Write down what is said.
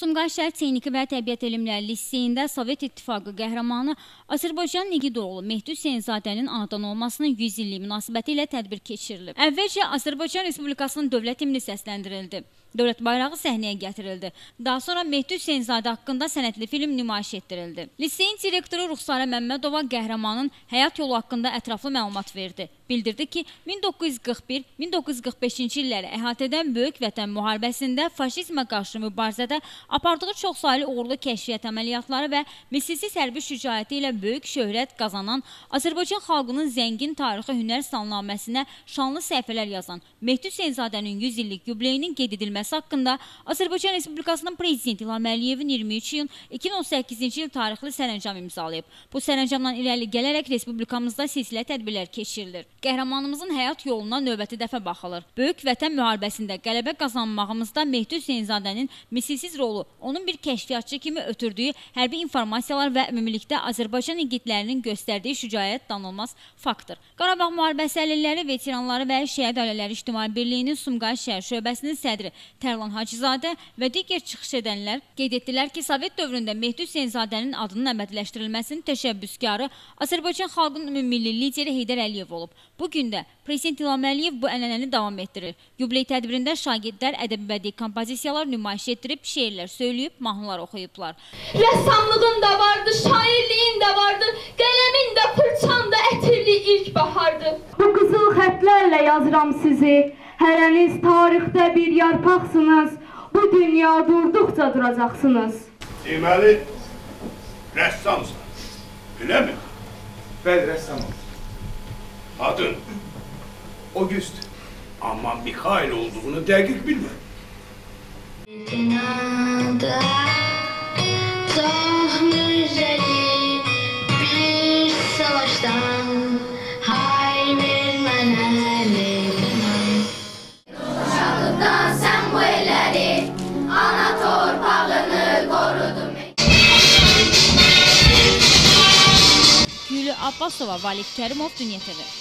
Sumqayıt şəhər Texniki və Təbiət Elmləri Liseyində Sovet İttifaqı qəhrəmanı Azərbaycan Nigidoğlu Mehdi Hüseynzadənin anadan olmasının 100 illiyi münasibəti ilə tədbir keçirilib. Əvvəlcə Azərbaycan Respublikasının dövlət himni səsləndirildi. Dövlət bayrağı səhnəyə gətirildi. Daha sonra Mehdi Hüseynzadə haqqında sənədli film nümayiş etdirildi. Liseyin direktoru Ruxsarə Məmmədova qəhrəmanın həyat yolu haqqında ətraflı məlumat verdi. Bildirdi ki, 1941-1945-ci illəri əhatə edən Böyük Vətən müharibəsində faşizmə qarşı mübarizədə apardığı çoxsaylı uğurlu kəşfiyyat əməliyyatları və misilsiz hərbi şücaəti ilə böyük şöhrət qazanan Azərbaycan xalqının zəngin tarixi hünər salnaməsinə şanlı səhifələr yazan Mehdi Hüseynzadənin 100 illik yubileyinin qeyd edilməsi haqqında Azərbaycan Respublikasının prezidenti İlham Əliyevin 23 iyun 2018-ci il tarixli sərəncam imzalayıb. Bu sərəncamdan irəli gələrək respublikamızda silsilə tədbirlər keçirilir. Qəhrəmanımızın həyat yoluna növbəti dəfə baxılır. Böyük Vətən müharibəsində qələbə qazanmağımızda Mehdi Hüseynzadənin misilsiz rolu, onun bir kəşfiyyatçı kimi ötürdüyü hərbi informasiyalar və ümumilikdə Azərbaycan igidlərinin göstərdiyi şücaət danılmaz faktdır. Qarabağ müharibəsi əlilləri, veteranları və şəhid ailələri İctimai Birliyinin Sumqayıt şəhər şöbəsinin sədri Tərlan Hacızadə və digər çıxış edənlər qeyd etdilər ki, Sovet dövründə Mehdi Hüseynzadənin adının əbədiləşdirilməsinin təşəbbüskarı Azərbaycan xalqının ümummilli lideri Heydər Əliyev olub. Bu gün də Prezident İlham Əliyev bu ənənəni davam etdirir. Yubiley tədbirində şagirdlər ədəbi bədii kompozisiyalar nümayiş etdirib, şeirlər söyləyib, mahnılar oxuyublar. Rəssamlığın da vardı, şairliyin də vardı, qələmin də, fırçan da ətirli ilk bahardı. Bu qızıl xətlərlə yazıram sizi, hərəniz tarixdə bir yarpaqsınız, bu dünya durduqca duracaqsınız. Deməli, rəssamsan, eləmi? Bəli, rəssamım. Adın, August. amma Mikhail olduğunu dəqiq bilmirəm. Uşaqlıqdan sən bu elləri, ana torpağını qorudun. Gülü Abbasova, Valif Kərimov, Dünya TV.